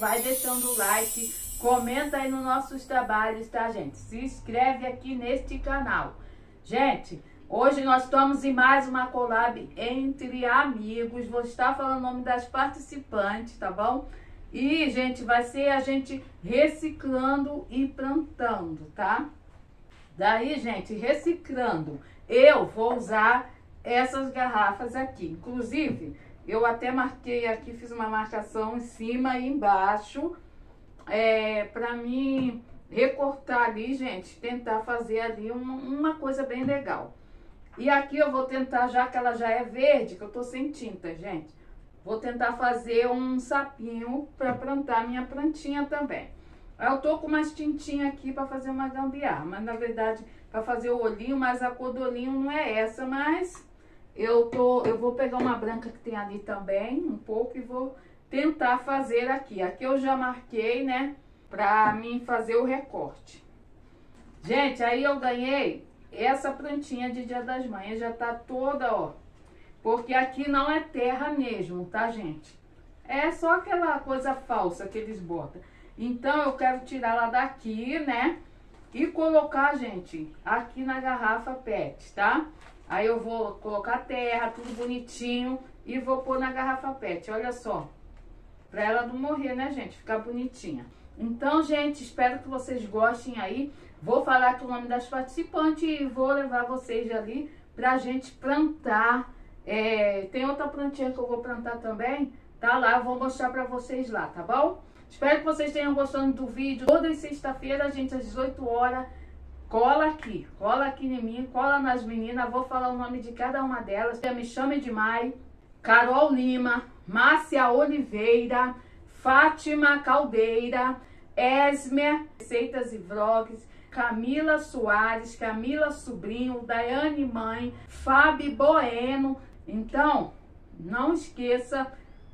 vai deixando o like, comenta aí nos nossos trabalhos, tá, gente? Se inscreve aqui neste canal. Gente, hoje nós estamos em mais uma collab entre amigos. Vou estar falando o nome das participantes, tá bom? E, gente, vai ser a gente reciclando e plantando, tá? Daí, gente, reciclando, eu vou usar essas garrafas aqui. Inclusive, eu até marquei aqui, fiz uma marcação em cima e embaixo, é, para mim recortar ali, gente, tentar fazer ali uma, uma coisa bem legal. E aqui eu vou tentar, já que ela já é verde, que eu tô sem tinta, gente, vou tentar fazer um sapinho para plantar minha plantinha também. Eu tô com umas tintinhas aqui para fazer uma gambiarra, mas na verdade para fazer o olhinho, mas a cor do olhinho não é essa, mas eu, tô, eu vou pegar uma branca que tem ali também, um pouco, e vou tentar fazer aqui. Aqui eu já marquei, né, pra mim fazer o recorte. Gente, aí eu ganhei essa plantinha de Dia das Mães, já tá toda, ó. Porque aqui não é terra mesmo, tá, gente? É só aquela coisa falsa que eles botam. Então, eu quero tirar ela daqui, né? E colocar, gente, aqui na garrafa PET, tá? Aí eu vou colocar terra, tudo bonitinho e vou pôr na garrafa PET, olha só. Pra ela não morrer, né, gente? Ficar bonitinha. Então, gente, espero que vocês gostem aí. Vou falar aqui o nome das participantes e vou levar vocês ali pra gente plantar. É, tem outra plantinha que eu vou plantar também, tá lá, vou mostrar pra vocês lá, tá bom? Espero que vocês tenham gostado do vídeo. Toda sexta-feira, gente, às 18 horas, cola aqui, cola aqui em mim, cola nas meninas, vou falar o nome de cada uma delas. Me chame de Mai, Carol Lima, Márcia Oliveira, Fátima Caldeira, Esmer, Receitas e Vlogs, Camila Soares, Camila Sobrinho, Daiane Mãe, Fábio Bueno. Então, não esqueça,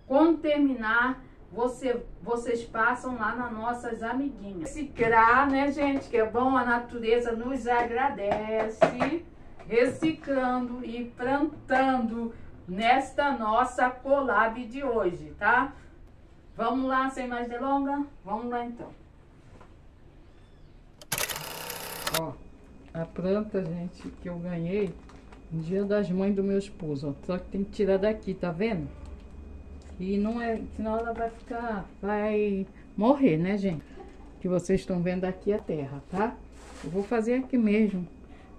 quando terminar, você, vocês passam lá nas nossas amiguinhas. Reciclar, né, gente? Que é bom, a natureza nos agradece. Reciclando e plantando nesta nossa collab de hoje, tá? Vamos lá, sem mais delonga? Vamos lá, então. Ó, a planta, gente, que eu ganhei no dia das mães do meu esposo, ó. Só que tem que tirar daqui, tá vendo? E não é, senão ela vai ficar, vai morrer, né, gente? Que vocês estão vendo aqui a terra, tá? Eu vou fazer aqui mesmo,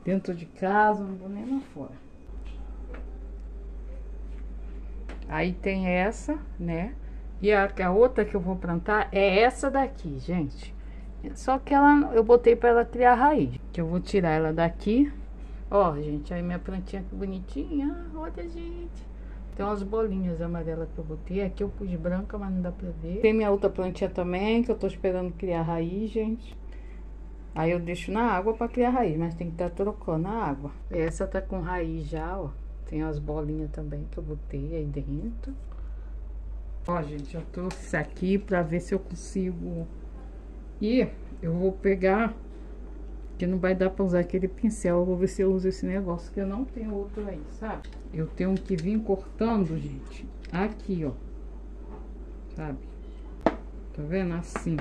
dentro de casa, não vou nem lá fora. Aí tem essa, né? E a, a outra que eu vou plantar é essa daqui, gente. Só que ela, eu botei para ela criar raiz. Que eu vou tirar ela daqui. Ó, gente, aí minha plantinha que bonitinha. Olha, gente. Tem umas bolinhas amarelas que eu botei. Aqui eu pus branca, mas não dá pra ver. Tem minha outra plantinha também, que eu tô esperando criar raiz, gente. Aí eu deixo na água pra criar raiz, mas tem que estar tá trocando a água. Essa tá com raiz já, ó. Tem as bolinhas também que eu botei aí dentro. Ó, gente, eu trouxe aqui pra ver se eu consigo... E eu vou pegar que não vai dar pra usar aquele pincel. Eu vou ver se eu uso esse negócio, que eu não tenho outro aí, sabe? Eu tenho que vir cortando, gente, aqui, ó. Sabe? Tá vendo? Assim.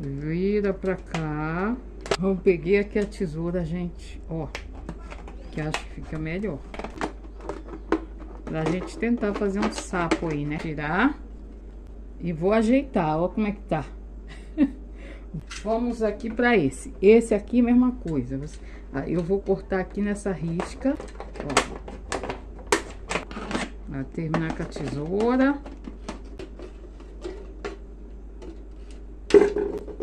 Vira pra cá. Eu peguei aqui a tesoura, gente, ó. Que acho que fica melhor. Pra gente tentar fazer um sapo aí, né? Tirar. E vou ajeitar, ó como é que tá. Vamos aqui para esse. Esse aqui, mesma coisa. Eu vou cortar aqui nessa risca. Ó. Pra terminar com a tesoura.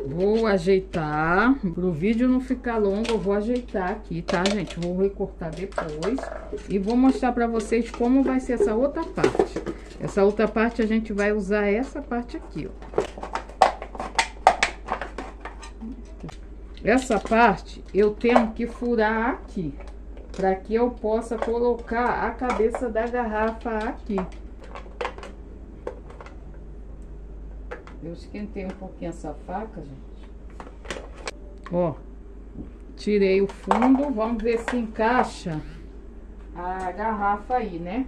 Vou ajeitar. Pro vídeo não ficar longo, eu vou ajeitar aqui, tá, gente? Vou recortar depois. E vou mostrar pra vocês como vai ser essa outra parte. Essa outra parte a gente vai usar essa parte aqui, ó. Essa parte eu tenho que furar aqui, para que eu possa colocar a cabeça da garrafa aqui. Eu esquentei um pouquinho essa faca, gente. Ó, tirei o fundo, vamos ver se encaixa a garrafa aí, né?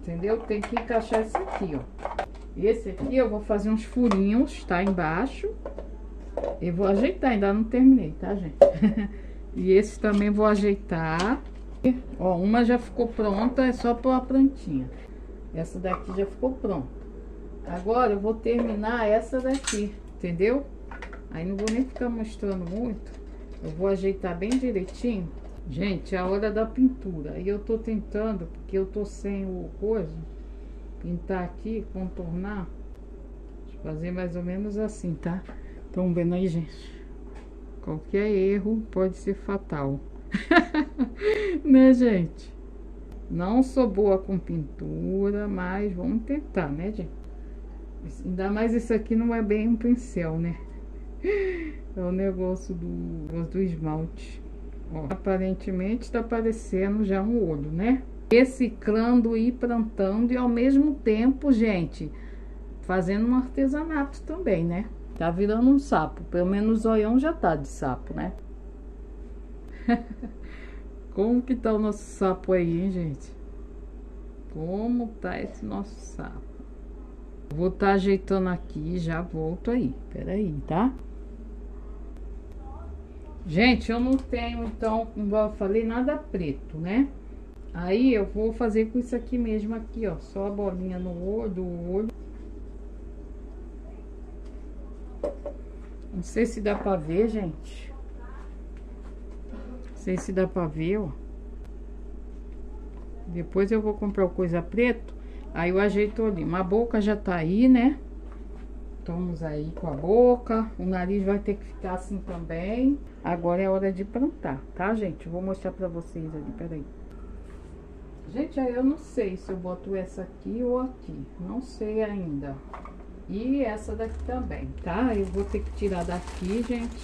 Entendeu? Tem que encaixar esse aqui, ó. Esse aqui eu vou fazer uns furinhos, tá? Embaixo. E vou ajeitar, ainda não terminei, tá, gente? e esse também vou ajeitar. Ó, uma já ficou pronta, é só pôr a plantinha. Essa daqui já ficou pronta. Agora eu vou terminar essa daqui, entendeu? Aí não vou nem ficar mostrando muito. Eu vou ajeitar bem direitinho. Gente, é a hora da pintura. Aí eu tô tentando, porque eu tô sem o coisa, pintar aqui, contornar. Fazer mais ou menos assim, tá? Estão vendo aí, gente? Qualquer erro pode ser fatal. né, gente? Não sou boa com pintura, mas vamos tentar, né, gente? Ainda mais isso aqui não é bem um pincel, né? É o negócio do, do esmalte. Ó, aparentemente tá parecendo já um olho, né? Reciclando e plantando e ao mesmo tempo, gente, fazendo um artesanato também, né? Tá virando um sapo. Pelo menos o zoião já tá de sapo, né? Como que tá o nosso sapo aí, hein, gente? Como tá esse nosso sapo? Vou tá ajeitando aqui já volto aí. Pera aí, tá? Gente, eu não tenho, então, como eu falei, nada preto, né? Aí eu vou fazer com isso aqui mesmo aqui, ó. Só a bolinha no olho, do olho. Não sei se dá pra ver, gente. Não sei se dá pra ver, ó. Depois eu vou comprar o coisa preto. Aí eu ajeito ali. Uma boca já tá aí, né? Estamos aí com a boca. O nariz vai ter que ficar assim também. Agora é hora de plantar, tá, gente? vou mostrar pra vocês ali, peraí. Gente, aí eu não sei se eu boto essa aqui ou aqui. Não sei ainda. E essa daqui também, tá? Eu vou ter que tirar daqui, gente.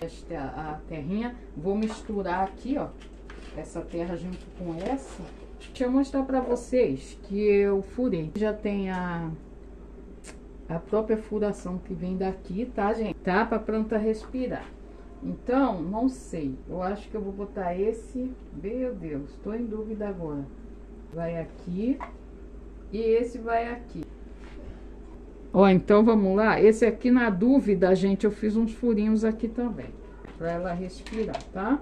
Esta a terrinha. Vou misturar aqui, ó. Essa terra junto com essa. Deixa eu mostrar pra vocês que eu furei. Já tem a, a própria furação que vem daqui, tá, gente? Tá? Pra planta respirar. Então, não sei. Eu acho que eu vou botar esse. Meu Deus, tô em dúvida agora. Vai aqui. E esse vai aqui. Ó, então vamos lá. Esse aqui, na dúvida, gente, eu fiz uns furinhos aqui também. Pra ela respirar, tá?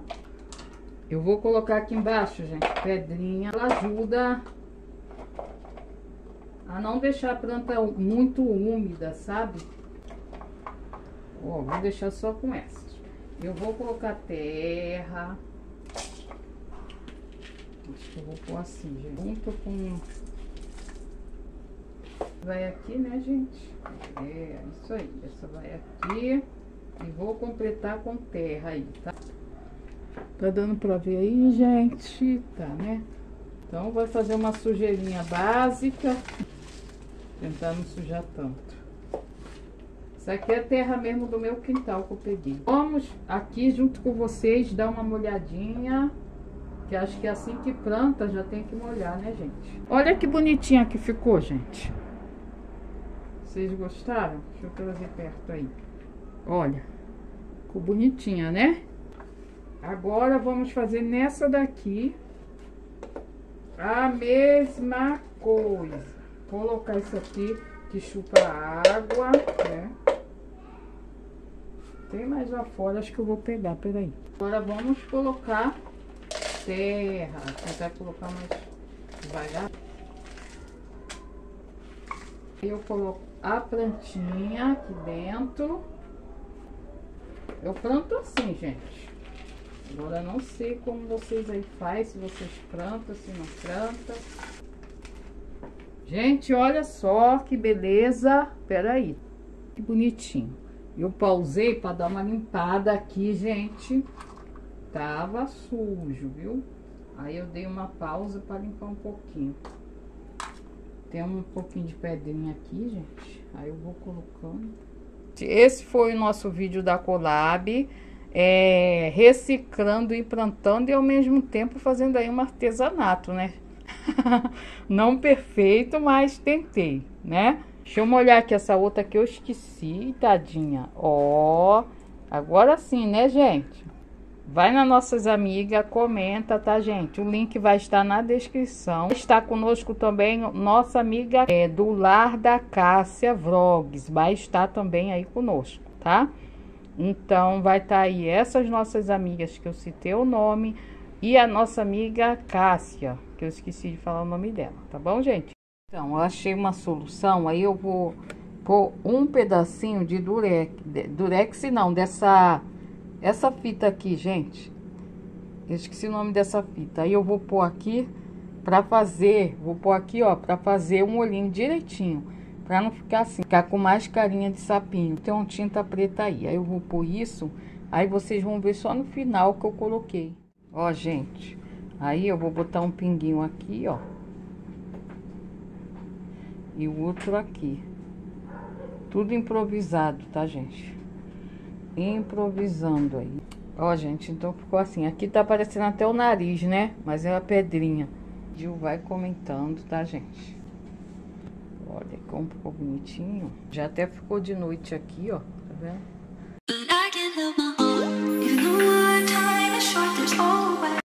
Eu vou colocar aqui embaixo, gente, pedrinha. Ela ajuda a não deixar a planta muito úmida, sabe? Ó, vou deixar só com essa. Eu vou colocar terra. Acho que eu vou pôr assim, gente. Junto com Vai aqui, né, gente? É, isso aí. Essa vai aqui. E vou completar com terra aí, tá? Tá dando pra ver aí, gente? Tá, né? Então, vai fazer uma sujeirinha básica. Tentar não sujar tanto. Isso aqui é terra mesmo do meu quintal que eu peguei. Vamos aqui junto com vocês dar uma molhadinha. Que acho que é assim que planta já tem que molhar, né, gente? Olha que bonitinha que ficou, gente. Vocês gostaram? Deixa eu trazer perto aí. Olha, ficou bonitinha, né? Agora vamos fazer nessa daqui a mesma coisa. Colocar isso aqui que chupa água, né? Tem mais lá fora, acho que eu vou pegar, peraí. Agora vamos colocar terra. Tentar colocar mais devagar. Eu coloco a plantinha aqui dentro. Eu planto assim, gente. Agora não sei como vocês aí fazem, se vocês plantam, se não plantam. Gente, olha só que beleza. Pera aí. Que bonitinho. Eu pausei para dar uma limpada aqui, gente. Tava sujo, viu? Aí eu dei uma pausa para limpar um pouquinho. Tem um pouquinho de pedrinha aqui, gente. Aí eu vou colocando. Esse foi o nosso vídeo da Colab. É, reciclando e plantando e ao mesmo tempo fazendo aí um artesanato, né? Não perfeito, mas tentei, né? Deixa eu molhar aqui essa outra que eu esqueci, tadinha. Ó, agora sim, né, gente? Vai nas nossas amigas, comenta, tá, gente? O link vai estar na descrição. Está conosco também nossa amiga é, do Lar da Cássia Vlogs. Vai estar também aí conosco, tá? Então, vai estar aí essas nossas amigas que eu citei o nome e a nossa amiga Cássia, que eu esqueci de falar o nome dela, tá bom, gente? Então, eu achei uma solução, aí eu vou pôr um pedacinho de durex, durex não, dessa essa fita aqui, gente. Eu esqueci o nome dessa fita. Aí eu vou pôr aqui pra fazer, vou pôr aqui, ó, pra fazer um olhinho direitinho. Pra não ficar assim, ficar com mais carinha de sapinho. Tem uma tinta preta aí. Aí eu vou pôr isso, aí vocês vão ver só no final que eu coloquei. Ó, gente. Aí eu vou botar um pinguinho aqui, ó. E o outro aqui. Tudo improvisado, tá, gente? Improvisando aí. Ó, gente, então ficou assim. Aqui tá aparecendo até o nariz, né? Mas é a pedrinha. Gil vai comentando, tá, gente? Olha como ficou bonitinho. Já até ficou de noite aqui, ó. Tá vendo?